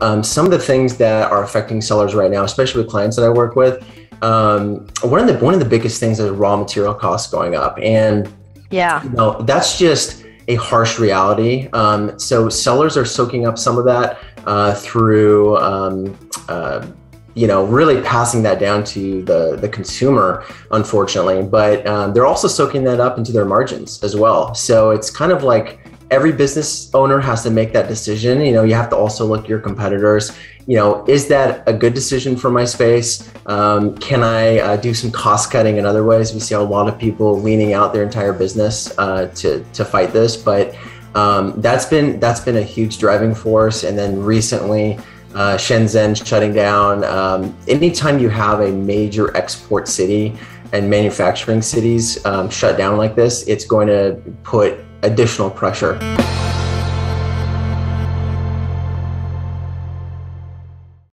um, some of the things that are affecting sellers right now, especially with clients that I work with, um, one of the one of the biggest things is raw material costs going up, and yeah, you know, that's just a harsh reality. Um, so sellers are soaking up some of that uh, through. Um, uh, you know, really passing that down to the the consumer, unfortunately. But um, they're also soaking that up into their margins as well. So it's kind of like every business owner has to make that decision. You know, you have to also look at your competitors. You know, is that a good decision for my space? Um, can I uh, do some cost cutting in other ways? We see a lot of people leaning out their entire business uh, to to fight this, but um, that's been that's been a huge driving force. And then recently uh, Shenzhen shutting down. Um, anytime you have a major export city and manufacturing cities um, shut down like this, it's going to put additional pressure.